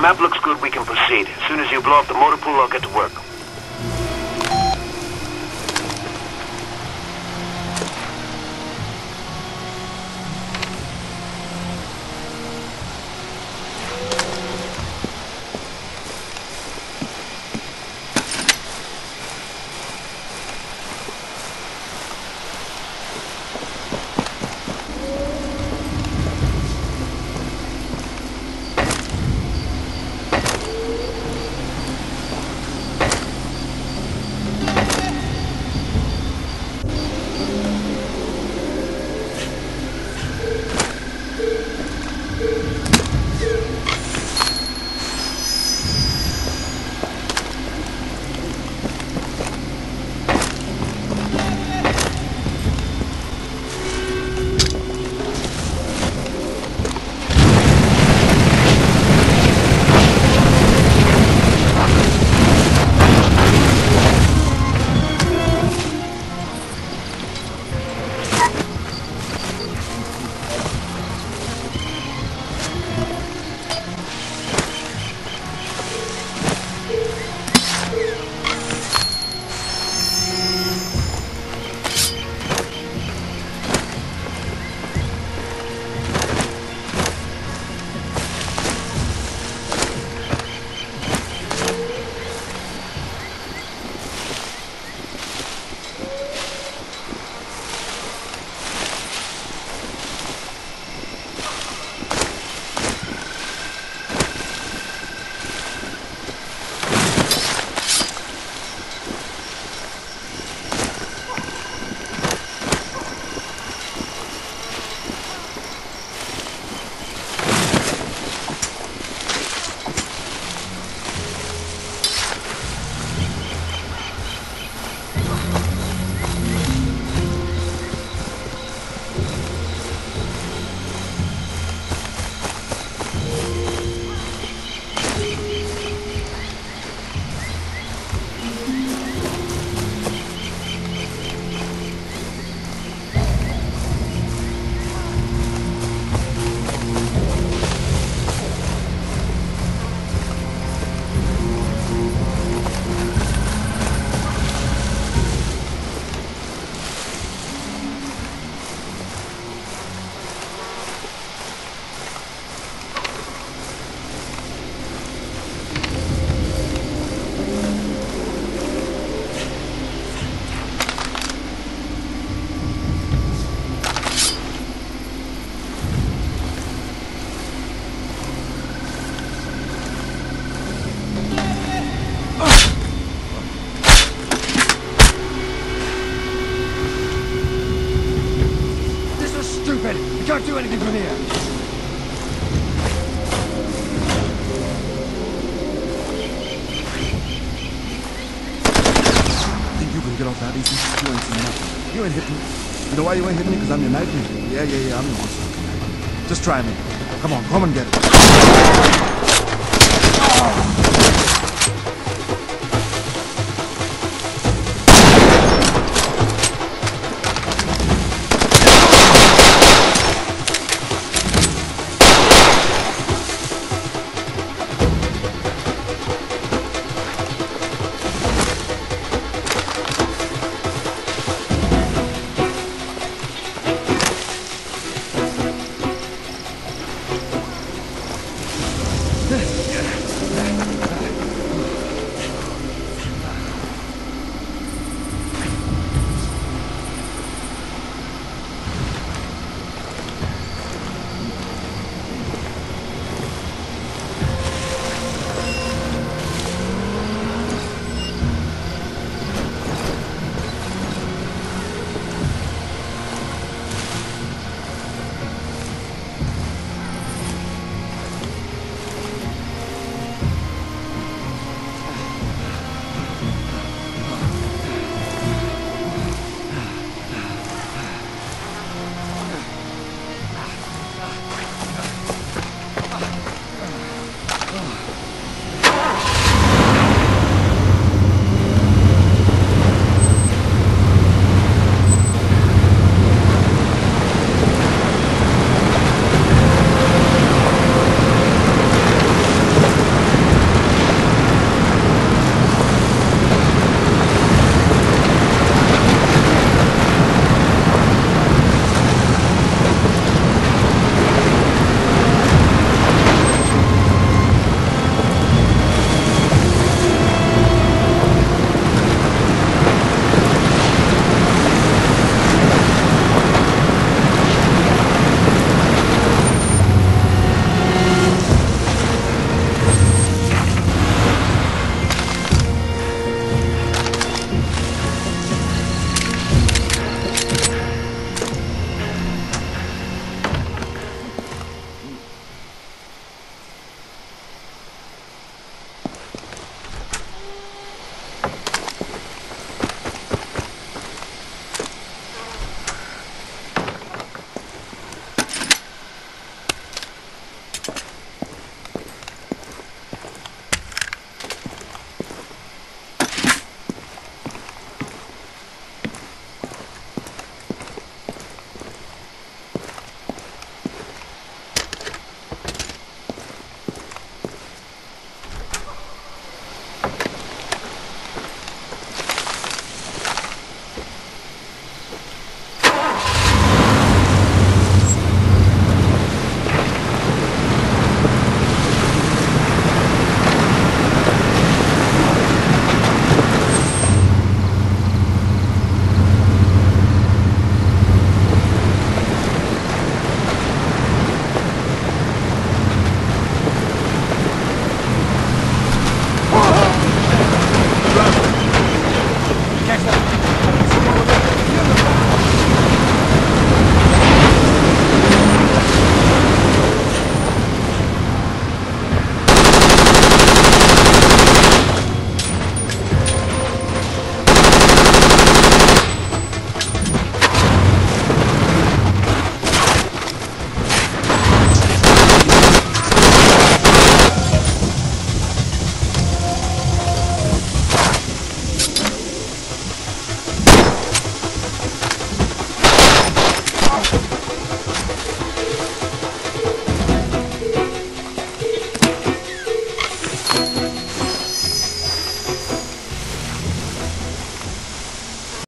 the map looks good, we can proceed. As soon as you blow up the motor pool, I'll get to work. Anything from here! Think you can get off that easy? You ain't seen nothing. You ain't hitting me. You know why you ain't hitting me? Because I'm your nightmare. Yeah, yeah, yeah, I'm the monster. Just try me. Come on, come and get it.